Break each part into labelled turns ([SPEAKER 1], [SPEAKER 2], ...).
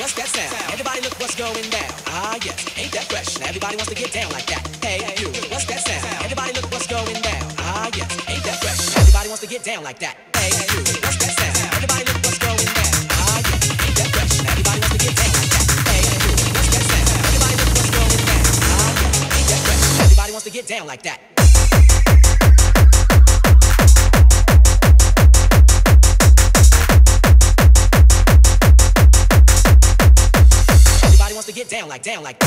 [SPEAKER 1] what's that sound? Everybody look what's going down. Ah, yes, ain't that fresh? Now everybody wants to get down like that. Hey, you, what's that sound? Everybody look what's going down. Ah, yes, ain't that fresh? Now everybody wants to get down like that. Hey, you, what's that sound? Everybody look what's going down. Ah, yes, ain't that fresh? Everybody wants to get down like that. Hey, you, what's that sound? Everybody look what's going down. Ah, yes, ain't that fresh? Everybody wants to get down like that. Get down like down like.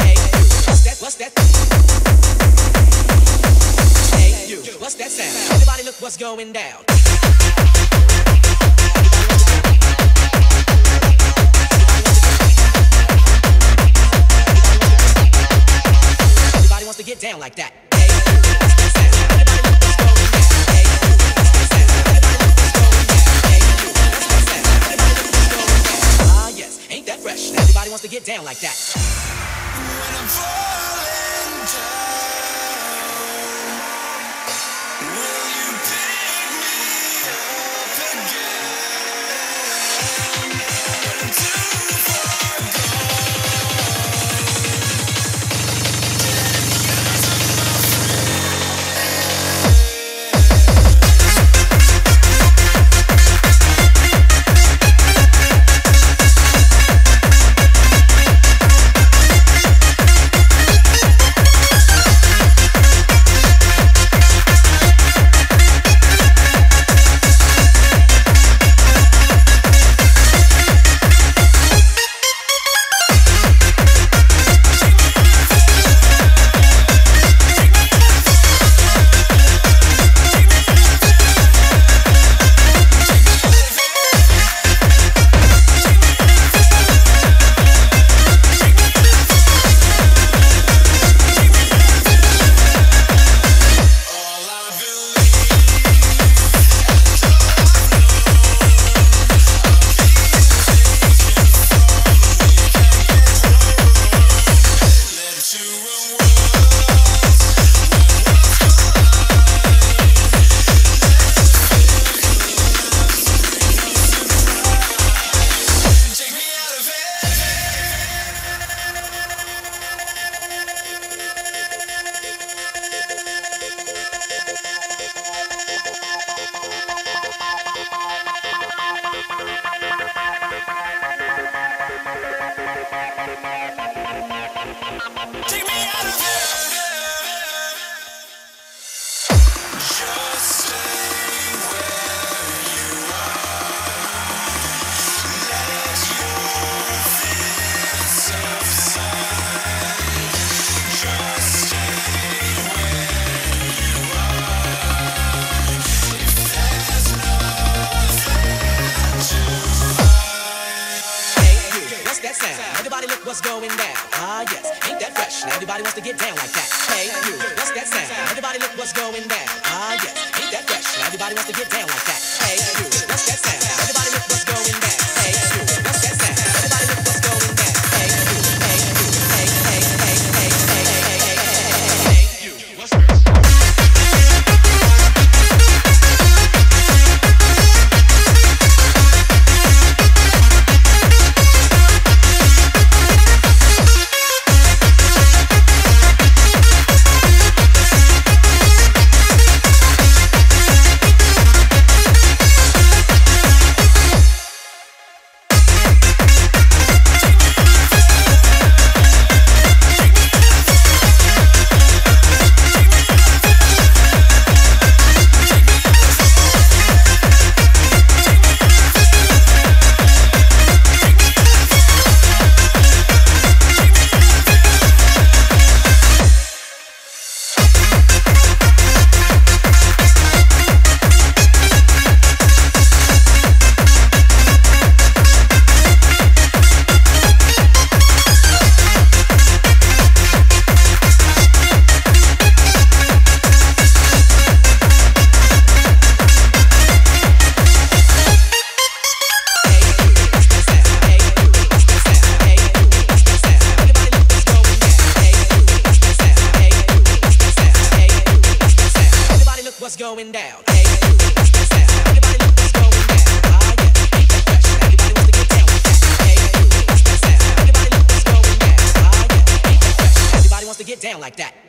[SPEAKER 1] Hey, you, what's that? What's that? Hey, you, what's that sound? Everybody look what's going down. Everybody wants to get down like that. Wants to get down like that. What's that sound? Everybody look what's going down. Ah, yes, ain't that fresh? Now everybody wants to get down like that. Hey, you, what's that sound? Everybody look what's going down. Ah, yes, ain't that fresh? Now everybody wants to get down like that. Hey, going down. Everybody wants to get down like that.